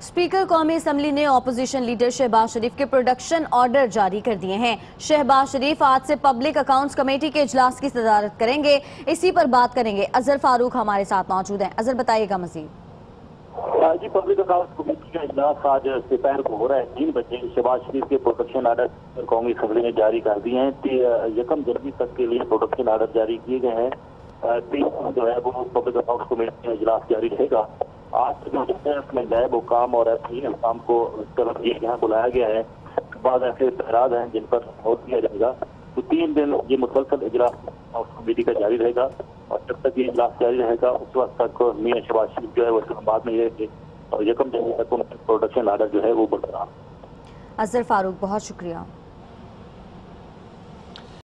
Speaker कौमी assembly ने opposition leader Shahbaz शरीफ के प्रोडक्शन ऑर्डर जारी कर दिए हैं। शहबाज शरीफ आज से पब्लिक अकाउंट्स कमेटी के इजलास की सदारत करेंगे। इसी पर बात करेंगे। अजहर फारूक हमारे साथ मौजूद हैं। अजहर, बताइएगा Majeed. Ji public account committee का इजलास आज दोपहर को हो रहा है। तीन बजे शहबाज शरीफ के प्रोडक्शन आर्डर कौमी असम्बली ने जारी कर दिए हैं। यकम जनवरी तक के लिए प्रोडक्शन आर्डर जारी किए गए हैं। तीन जो है वो पब्लिक अकाउंट कमेटी का इजलास जारी रहेगा। आज जो है अपने नैब हुकाम और तीन हुकाम को तरफ़ यहाँ बुलाया गया है। बाद ऐसे एतराज़ हैं जिन पर गौर दिया जाएगा। तो तीन दिन ये मुसलसल इजलास कमेटी का जारी रहेगा और जब तक ये इजलास जारी रहेगा, उस वक्त तक मियाँ शबाज शरीफ जो है वो इस्लामाबाद में रहेंगे और यकम जनवरी तक उनका प्रोडक्शन आर्डर जो है वो बरकरार अजहर फारूक, बहुत शुक्रिया।